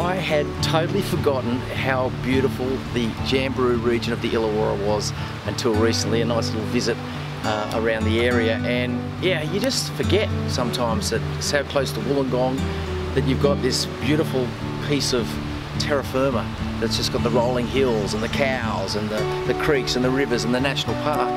I had totally forgotten how beautiful the Jamberoo region of the Illawarra was until recently. A nice little visit uh, around the area, and yeah, you just forget sometimes that so close to Wollongong that you've got this beautiful piece of terra firma that's just got the rolling hills and the cows and the, the creeks and the rivers and the national park.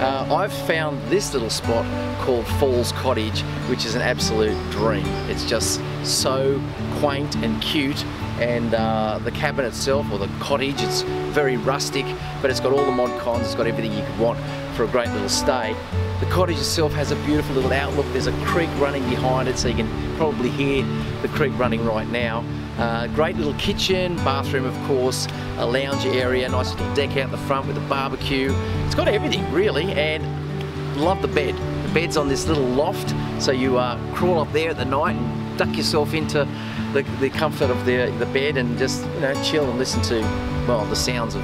Uh, I've found this little spot called Falls Cottage, which is an absolute dream. It's just so quaint and cute and uh, the cabin itself or the cottage it's very rustic but it's got all the mod cons it's got everything you could want for a great little stay the cottage itself has a beautiful little outlook there's a creek running behind it so you can probably hear the creek running right now uh, great little kitchen bathroom of course a lounge area nice little deck out the front with a barbecue it's got everything really and love the bed the bed's on this little loft so you uh, crawl up there at the night and duck yourself into the, the comfort of the, the bed and just you know chill and listen to well the sounds of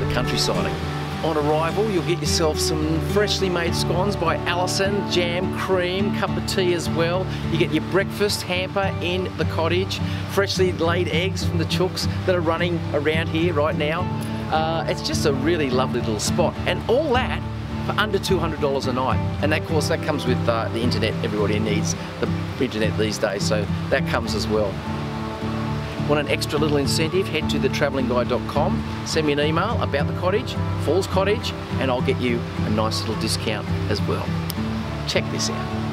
the countryside. On arrival, you'll get yourself some freshly made scones by Alison, jam, cream, cup of tea as well. You get your breakfast hamper in the cottage, freshly laid eggs from the chooks that are running around here right now. Uh, it's just a really lovely little spot, and all that for under $200 a night. And of course, that comes with uh, the internet everybody needs, the internet these days, so that comes as well. Want an extra little incentive? Head to thetravellingguy.com, send me an email about the cottage, Falls Cottage, and I'll get you a nice little discount as well. Check this out.